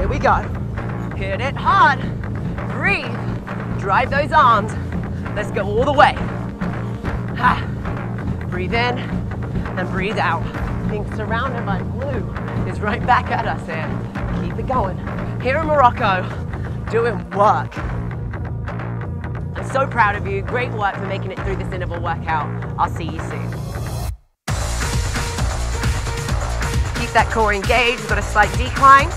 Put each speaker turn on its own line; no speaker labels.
Here we go. Hit it hard. Breathe. Drive those arms. Let's go all the way. Ha. Breathe in and breathe out. Being surrounded by blue is right back at us here. Keep it going. Here in Morocco, doing work. I'm so proud of you. Great work for making it through this interval workout. I'll see you soon. Keep that core engaged. We've got a slight decline.